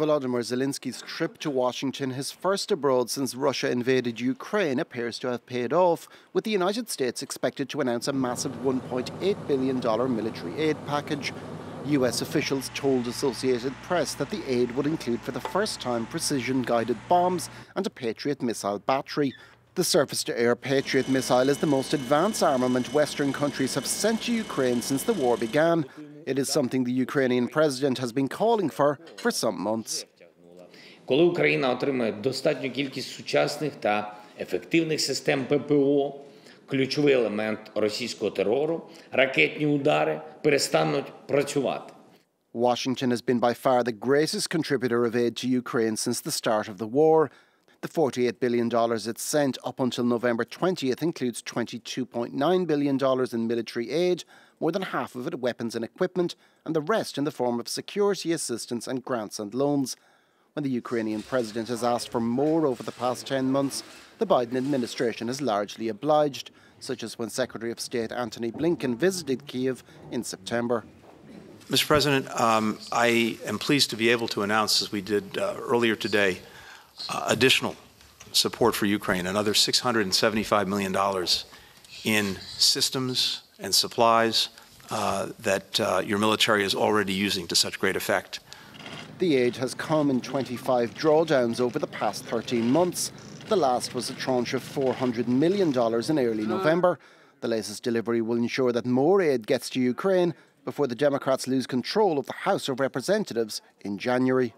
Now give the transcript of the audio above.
Volodymyr Zelensky's trip to Washington, his first abroad since Russia invaded Ukraine, appears to have paid off, with the United States expected to announce a massive $1.8 billion military aid package. US officials told Associated Press that the aid would include for the first time precision guided bombs and a Patriot missile battery. The surface to air Patriot missile is the most advanced armament Western countries have sent to Ukraine since the war began. It is something the Ukrainian president has been calling for for some months. Коли Україна отримає достатню кількість сучасних та ефективних систем ППО, ключовий елемент російського терору, ракетні удари перестануть працювати. Washington has been by far the greatest contributor of aid to Ukraine since the start of the war. the $48 billion it sent up until November 20th includes $22.9 billion in military aid, more than half of it weapons and equipment, and the rest in the form of security assistance and grants and loans. When the Ukrainian president has asked for more over the past 10 months, the Biden administration has largely obliged, such as when Secretary of State Antony Blinken visited Kiev in September. Mr. President, um, I am pleased to be able to announce, as we did uh, earlier today, uh, additional support for Ukraine, another $675 million in systems and supplies uh, that uh, your military is already using to such great effect. The aid has come in 25 drawdowns over the past 13 months. The last was a tranche of $400 million in early November. The latest delivery will ensure that more aid gets to Ukraine before the Democrats lose control of the House of Representatives in January.